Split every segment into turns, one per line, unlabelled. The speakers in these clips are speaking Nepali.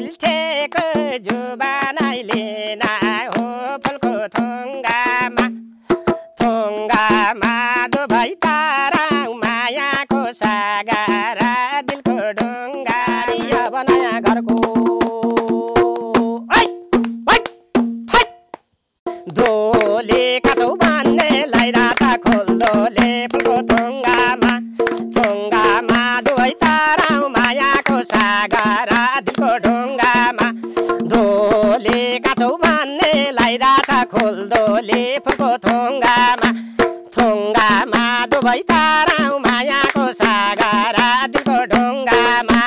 बिल्ठेको जुबानाइले ना हो फुलको थुङ्गामा थुङ्गामा दुभै तारा मायाको सागारा दिलको ढुङ्गा अब नयाँ घरको। दोले काठो राता खोल्दोले फुलको थुङ्गामा थुङ्गामा दुवै तारा मायाको सागरा दिलको ढुङ्गामा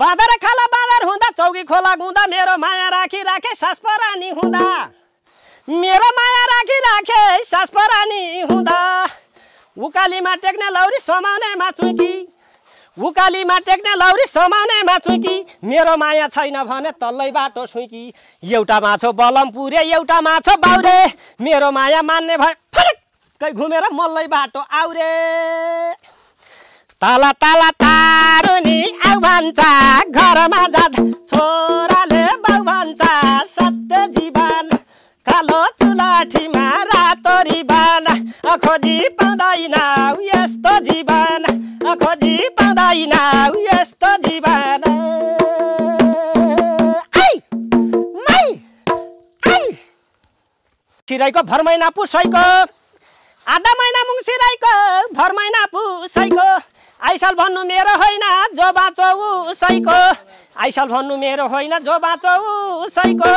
बाँदर खाला बाँदर हुँदा चौकी खोला गुँदा मेरो माया राखी राखे सास परानी हुँदा। मेरो माया राखी राखे सास परानी हुँदा। उकालीमा टेक्ने लौरी समाउने माचुकी उकालीमा टेक्ने लौरी समाउने माचुकी मेरो माया छैन भने तल्लै बाटो सुइकी। एउटा माछो बलम पुरे एउटा माछो बाउरे। मेरो माया मान्ने भए फरक्कै घुमेर मल्लै बाटो आउरे। तल तल तारुनी आउ भन्छ घरमा जाँदा कालो चुलाठीमा रातो रिबन खोजी पाउँदैन यस्तो जीवन। खोजी पाउँदैन यस्तो जीवन। सिराइको भर महिना पुसैको आधा महिना मुङ सिराइको भर महिना पुसैको आइसाल भन्नु मेरो होइन जो बाँचो उसैको। आइसाल भन्नु मेरो होइन जो बाँचो उसैको।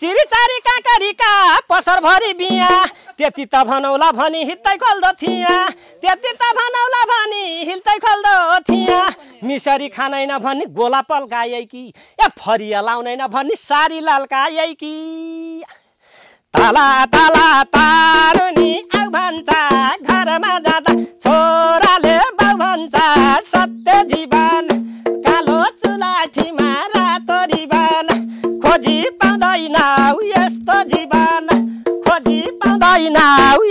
चिरिचारी काँकरीका पसरभरि बिहा त्यति त भनौला भनी हित्तै खोल्दो थिया। त्यति त भनौला भनी हिल्दै खोल्दो थिया। मिसरी खानैन भनी गोला पल्काए कि ए फरिया लाउनैन भनी सारी लाल्काए कि। तला तला तारुनी आउ भन्छ घरमा जाँदा भन्छ सत्य जीवन कालो चुलाठीमा रातो रिबन खोजी पाउँदैन यस्तो जीवन खोजी पाउँदैन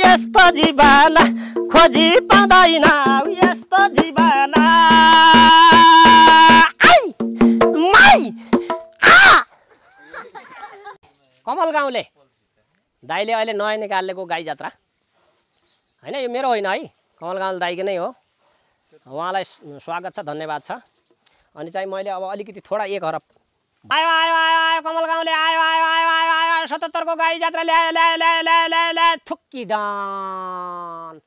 यस्तो जीवन खोजी पाउँदैन यस्तो जीवन! कमल गाउँले दाईले अहिले नयाँ निकालेको गाई जात्रा। होइन यो मेरो होइन है कमल गाउँ दाईको नै हो। उहाँलाई स्वागत छ धन्यवाद छ अनि चाहिँ मैले अब अलिकति थोडा एक हरब आयो आयो आयो आयो कमल गाउँले आयो आयो आयो आयो आयो आयो सतहत्तरको गाई जात्रा ल्यायो ल्यायो ल्यायो ल्यायो ल्यायो ल्यायो थुक्की डान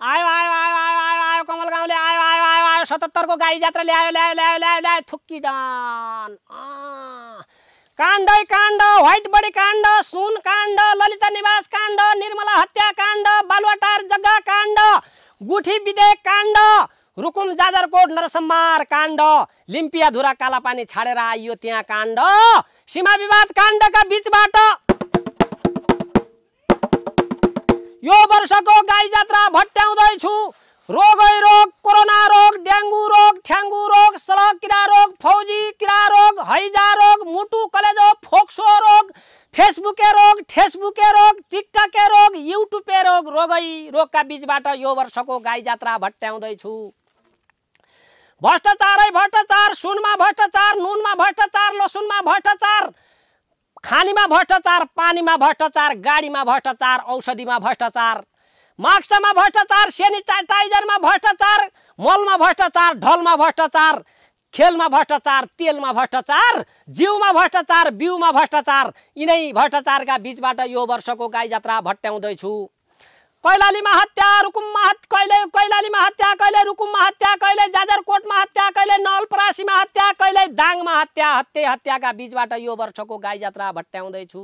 आयो आयो आयो आयो आयो आयो कमल गाउँले आयो आयो आयो आयो सतहत्तरको गाई जात्रा ल्यायो ल्यायो ल्यायो ल्यायो ल्यायो थुक्की डान काण्डै काण्ड व्हाइट बडी काण्ड सुन काण्ड ललिता निवास काण्ड निर्मला हत्या काण्ड बालुवाटार जग्गा काण्ड गुठी विधेयक काण्ड रुकुम जाजरकोट नरसम्मार काण्ड लिम्पिया धुरा कालापानी छाडेर आइयो त्यहाँ काण्ड सीमा विवाद काण्डका बिचबाट। यो वर्षको गाई जात्रा भट्ट्याउँदैछु। रोगै रोग कोरोना रोग डेङ्गु रोग ठ्याङ्गु रोग हैजा रोग मुटु कलेजो फोक्सो रोग फेसबुके रोग ठेसबुके रोग टिकटके रोग युट्युबे रोग रोगै रोगका बिचबाट यो वर्षको गाई जात्रा भट्ट्याउँदैछु भ्रष्टाचारै भ्रष्टाचार सुनमा भ्रष्टाचार नुनमा भ्रष्टाचार लसुनमा भ्रष्टाचार खानीमा भ्रष्टाचार पानीमा भ्रष्टाचार गाडीमा भ्रष्टाचार औषधिमा भ्रष्टाचार मास्कमा भ्रष्टाचार सेनिटाइजरमा भ्रष्टाचार मलमा भ्रष्टाचार ढलमा भ्रष्टाचार खेलमा भ्रष्टाचार तेलमा भ्रष्टाचार जिउमा भ्रष्टाचार बिउमा भ्रष्टाचार यिनै भ्रष्टाचारका बिचबाट यो वर्षको गाई जात्रा भट्ट्याउँदैछु। कैलालीमा हत्या रुकुममा हत्या कहिले कैलालीमा हत्या कहिले रुकुममा हत्या कहिले जाजरकोटमा हत्या कहिले नवलपरासीमा हत्या कहिले दाङमा हत्या हत्या हत्याका बिचबाट यो वर्षको गाई जात्रा भट्ट्याउँदैछु।